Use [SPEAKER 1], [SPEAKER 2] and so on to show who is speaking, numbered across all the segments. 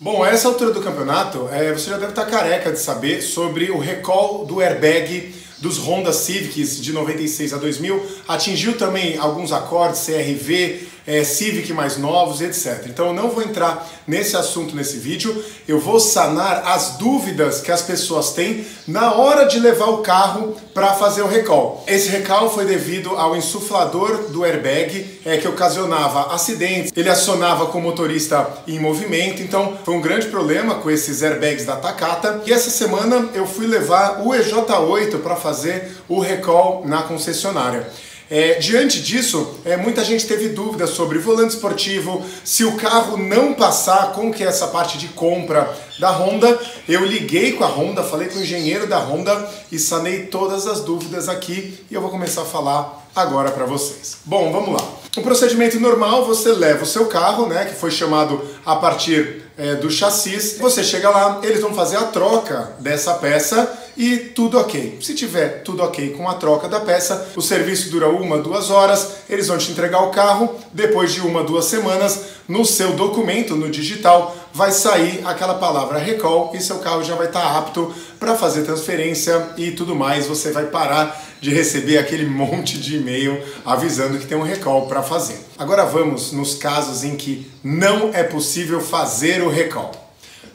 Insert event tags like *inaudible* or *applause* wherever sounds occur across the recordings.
[SPEAKER 1] Bom, a essa altura do campeonato, é, você já deve estar careca de saber sobre o recall do airbag dos Honda Civics de 96 a 2000. Atingiu também alguns acordes CRV, é, Civic mais novos, etc. Então eu não vou entrar nesse assunto nesse vídeo, eu vou sanar as dúvidas que as pessoas têm na hora de levar o carro para fazer o recall. Esse recall foi devido ao insuflador do airbag é, que ocasionava acidentes, ele acionava com o motorista em movimento, então foi um grande problema com esses airbags da Takata. E essa semana eu fui levar o EJ8 para fazer o recall na concessionária. É, diante disso, é, muita gente teve dúvidas sobre volante esportivo, se o carro não passar, como que é essa parte de compra da Honda. Eu liguei com a Honda, falei com o engenheiro da Honda e sanei todas as dúvidas aqui e eu vou começar a falar agora para vocês. Bom, vamos lá. O procedimento normal, você leva o seu carro, né, que foi chamado a partir é, do chassis, você chega lá, eles vão fazer a troca dessa peça e tudo ok. Se tiver tudo ok com a troca da peça, o serviço dura uma, duas horas, eles vão te entregar o carro, depois de uma, duas semanas, no seu documento, no digital, vai sair aquela palavra recall e seu carro já vai estar apto para fazer transferência e tudo mais. Você vai parar de receber aquele *laughs* monte de e-mail avisando que tem um recall para fazer. Agora vamos nos casos em que não é possível fazer o recall.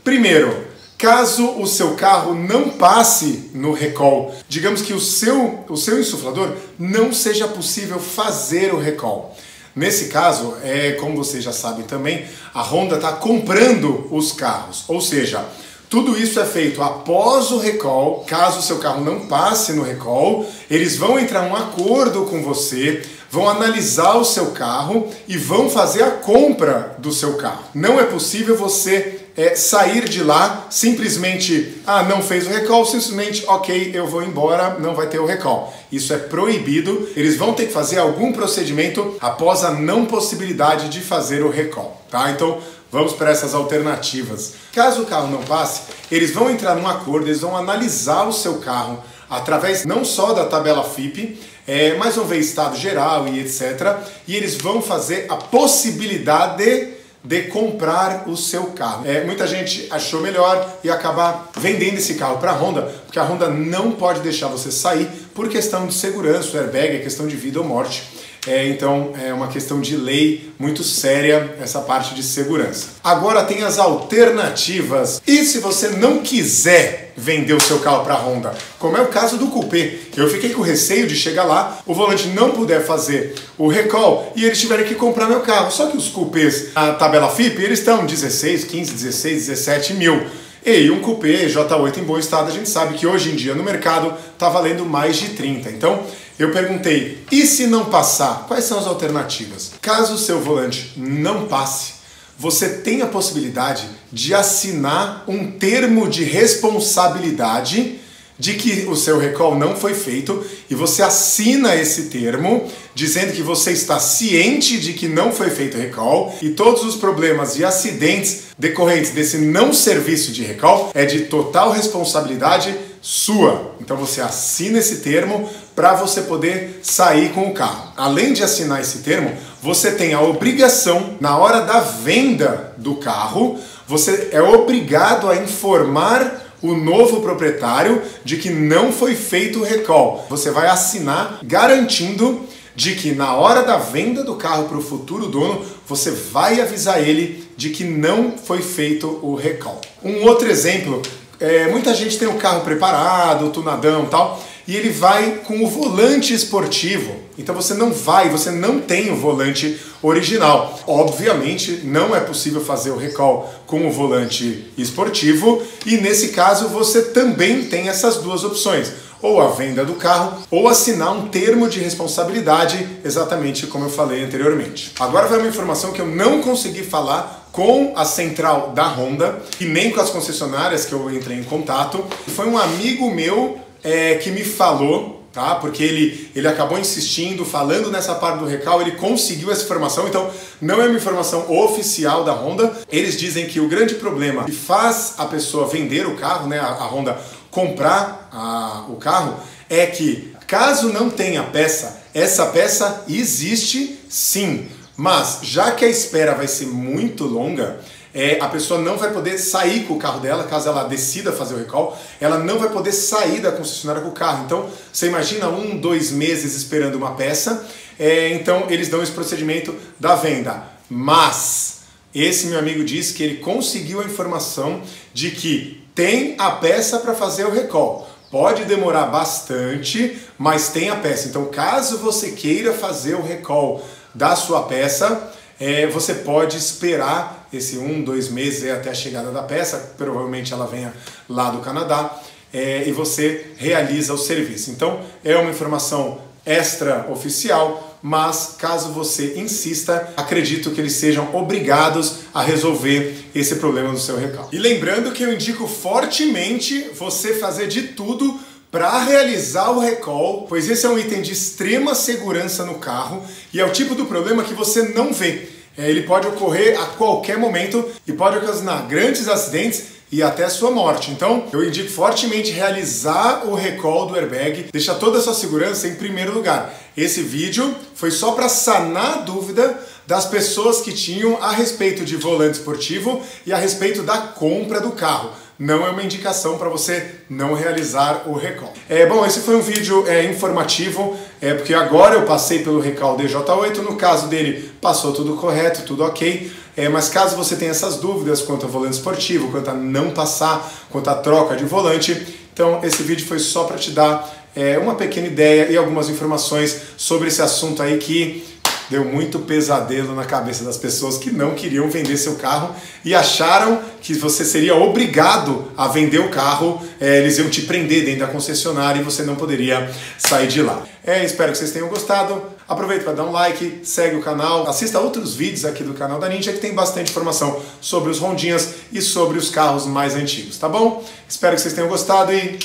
[SPEAKER 1] Primeiro, caso o seu carro não passe no recall, digamos que o seu, o seu insuflador não seja possível fazer o recall. Nesse caso, é como vocês já sabem também, a Honda está comprando os carros, ou seja, tudo isso é feito após o recall. Caso o seu carro não passe no recall, eles vão entrar um acordo com você, vão analisar o seu carro e vão fazer a compra do seu carro. Não é possível você é, sair de lá simplesmente, ah, não fez o recall, simplesmente, ok, eu vou embora, não vai ter o recall. Isso é proibido. Eles vão ter que fazer algum procedimento após a não possibilidade de fazer o recall, tá? Então Vamos para essas alternativas. Caso o carro não passe, eles vão entrar num acordo, eles vão analisar o seu carro através não só da tabela FIP, é, mas vão ver estado geral e etc. E eles vão fazer a possibilidade de comprar o seu carro. É, muita gente achou melhor e acabar vendendo esse carro para a Honda, porque a Honda não pode deixar você sair por questão de segurança, o airbag é questão de vida ou morte. É, então é uma questão de lei muito séria essa parte de segurança. Agora tem as alternativas. E se você não quiser vender o seu carro para Honda, como é o caso do Coupé, eu fiquei com receio de chegar lá, o volante não puder fazer o recall e eles tiverem que comprar meu carro. Só que os Coupés, a tabela FIP, eles estão 16, 15, 16, 17 mil. E um Coupé J8 em bom estado, a gente sabe que hoje em dia no mercado está valendo mais de 30. Então, eu perguntei, e se não passar? Quais são as alternativas? Caso o seu volante não passe, você tem a possibilidade de assinar um termo de responsabilidade de que o seu recall não foi feito e você assina esse termo dizendo que você está ciente de que não foi feito recall e todos os problemas e acidentes decorrentes desse não serviço de recall é de total responsabilidade sua. Então você assina esse termo para você poder sair com o carro. Além de assinar esse termo, você tem a obrigação na hora da venda do carro, você é obrigado a informar o novo proprietário de que não foi feito o recall. Você vai assinar garantindo de que na hora da venda do carro para o futuro dono, você vai avisar ele de que não foi feito o recall. Um outro exemplo, é, muita gente tem o carro preparado, tunadão tal, e ele vai com o volante esportivo. Então você não vai, você não tem o volante original. Obviamente, não é possível fazer o recall com o volante esportivo e nesse caso você também tem essas duas opções ou a venda do carro, ou assinar um termo de responsabilidade, exatamente como eu falei anteriormente. Agora vai uma informação que eu não consegui falar com a central da Honda e nem com as concessionárias que eu entrei em contato. Foi um amigo meu é, que me falou tá? Porque ele, ele acabou insistindo, falando nessa parte do recal, ele conseguiu essa informação, então não é uma informação oficial da Honda. Eles dizem que o grande problema que faz a pessoa vender o carro, né, a, a Honda comprar a, o carro, é que caso não tenha peça, essa peça existe sim, mas já que a espera vai ser muito longa, é, a pessoa não vai poder sair com o carro dela, caso ela decida fazer o recall, ela não vai poder sair da concessionária com o carro. Então, você imagina um, dois meses esperando uma peça, é, então eles dão esse procedimento da venda. Mas, esse meu amigo disse que ele conseguiu a informação de que tem a peça para fazer o recall. Pode demorar bastante, mas tem a peça. Então, caso você queira fazer o recall da sua peça, é, você pode esperar esse um, dois meses até a chegada da peça, provavelmente ela venha lá do Canadá, é, e você realiza o serviço. Então, é uma informação extra oficial, mas caso você insista, acredito que eles sejam obrigados a resolver esse problema no seu recalque. E lembrando que eu indico fortemente você fazer de tudo para realizar o recall, pois esse é um item de extrema segurança no carro e é o tipo do problema que você não vê. É, ele pode ocorrer a qualquer momento e pode ocasionar grandes acidentes e até sua morte. Então, eu indico fortemente realizar o recall do airbag, deixar toda a sua segurança em primeiro lugar. Esse vídeo foi só para sanar a dúvida das pessoas que tinham a respeito de volante esportivo e a respeito da compra do carro não é uma indicação para você não realizar o recall. É, bom, esse foi um vídeo é, informativo, é, porque agora eu passei pelo recall DJ8, no caso dele passou tudo correto, tudo ok, é, mas caso você tenha essas dúvidas quanto ao volante esportivo, quanto a não passar, quanto à troca de volante, então esse vídeo foi só para te dar é, uma pequena ideia e algumas informações sobre esse assunto aí que deu muito pesadelo na cabeça das pessoas que não queriam vender seu carro e acharam que você seria obrigado a vender o carro, é, eles iam te prender dentro da concessionária e você não poderia sair de lá. É, espero que vocês tenham gostado. Aproveita para dar um like, segue o canal, assista outros vídeos aqui do canal da Ninja que tem bastante informação sobre os rondinhas e sobre os carros mais antigos, tá bom? Espero que vocês tenham gostado e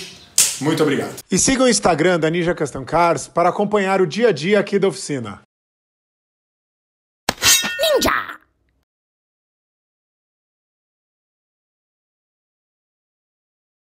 [SPEAKER 1] muito obrigado. E siga o Instagram da Ninja Custom Cars para acompanhar o dia a dia aqui da oficina.